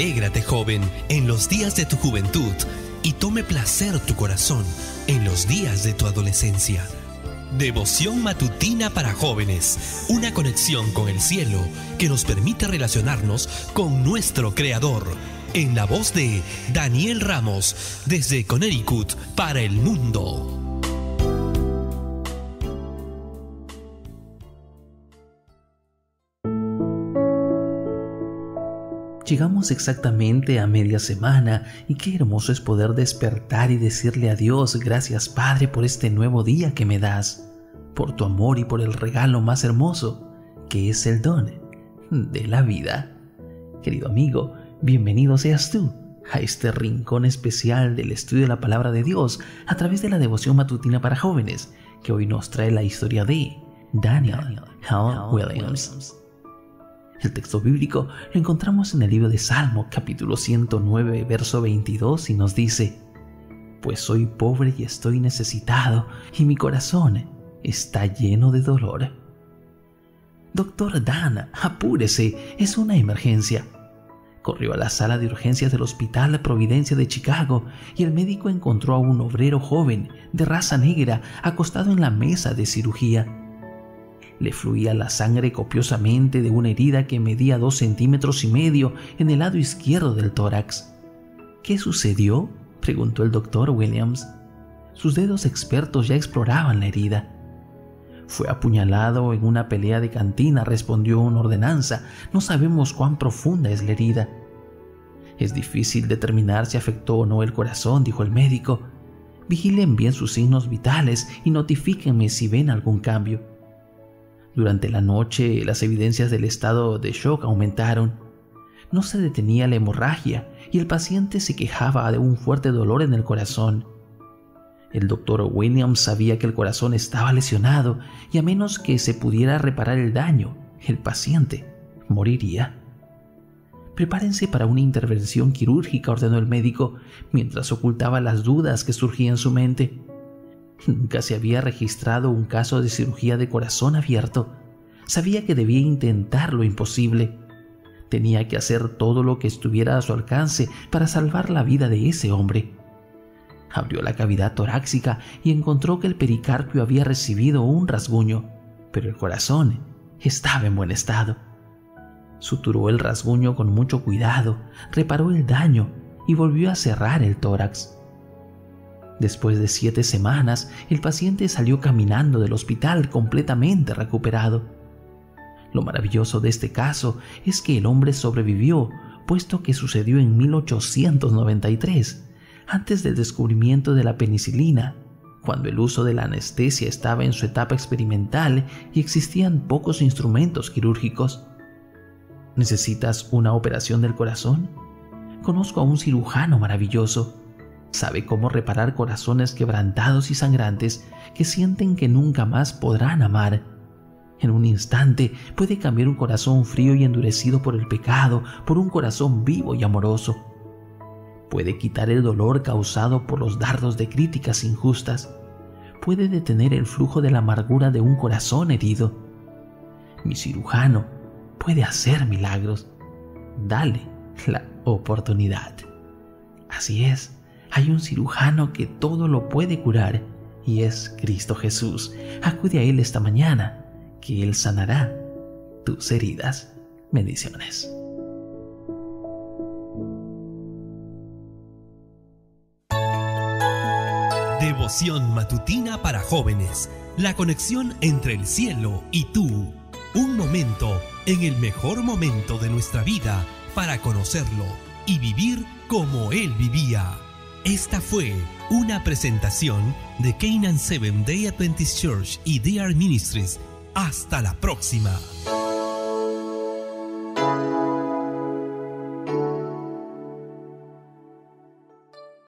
Alégrate, joven, en los días de tu juventud, y tome placer tu corazón en los días de tu adolescencia. Devoción matutina para jóvenes, una conexión con el cielo que nos permite relacionarnos con nuestro Creador. En la voz de Daniel Ramos, desde Connecticut para el mundo. Llegamos exactamente a media semana y qué hermoso es poder despertar y decirle a Dios, gracias Padre por este nuevo día que me das, por tu amor y por el regalo más hermoso, que es el don de la vida. Querido amigo, bienvenido seas tú a este rincón especial del estudio de la palabra de Dios a través de la devoción matutina para jóvenes, que hoy nos trae la historia de Daniel Hall Williams. El texto bíblico lo encontramos en el libro de Salmo capítulo 109 verso 22 y nos dice, Pues soy pobre y estoy necesitado y mi corazón está lleno de dolor. Doctor Dan, apúrese, es una emergencia. Corrió a la sala de urgencias del Hospital Providencia de Chicago y el médico encontró a un obrero joven de raza negra acostado en la mesa de cirugía. Le fluía la sangre copiosamente de una herida que medía dos centímetros y medio en el lado izquierdo del tórax. ¿Qué sucedió? preguntó el doctor Williams. Sus dedos expertos ya exploraban la herida. Fue apuñalado en una pelea de cantina, respondió una ordenanza. No sabemos cuán profunda es la herida. Es difícil determinar si afectó o no el corazón, dijo el médico. Vigilen bien sus signos vitales y notifíquenme si ven algún cambio. Durante la noche las evidencias del estado de shock aumentaron. No se detenía la hemorragia y el paciente se quejaba de un fuerte dolor en el corazón. El doctor Williams sabía que el corazón estaba lesionado y a menos que se pudiera reparar el daño, el paciente moriría. Prepárense para una intervención quirúrgica, ordenó el médico, mientras ocultaba las dudas que surgían en su mente. Nunca se había registrado un caso de cirugía de corazón abierto. Sabía que debía intentar lo imposible. Tenía que hacer todo lo que estuviera a su alcance para salvar la vida de ese hombre. Abrió la cavidad torácica y encontró que el pericarpio había recibido un rasguño, pero el corazón estaba en buen estado. Suturó el rasguño con mucho cuidado, reparó el daño y volvió a cerrar el tórax. Después de siete semanas, el paciente salió caminando del hospital completamente recuperado. Lo maravilloso de este caso es que el hombre sobrevivió, puesto que sucedió en 1893, antes del descubrimiento de la penicilina, cuando el uso de la anestesia estaba en su etapa experimental y existían pocos instrumentos quirúrgicos. ¿Necesitas una operación del corazón? Conozco a un cirujano maravilloso Sabe cómo reparar corazones quebrantados y sangrantes que sienten que nunca más podrán amar. En un instante puede cambiar un corazón frío y endurecido por el pecado por un corazón vivo y amoroso. Puede quitar el dolor causado por los dardos de críticas injustas. Puede detener el flujo de la amargura de un corazón herido. Mi cirujano puede hacer milagros. Dale la oportunidad. Así es hay un cirujano que todo lo puede curar y es Cristo Jesús. Acude a Él esta mañana, que Él sanará tus heridas. Bendiciones. Devoción matutina para jóvenes. La conexión entre el cielo y tú. Un momento en el mejor momento de nuestra vida para conocerlo y vivir como Él vivía. Esta fue una presentación de Canaan Seven Day Adventist Church y DR Ministries. Hasta la próxima.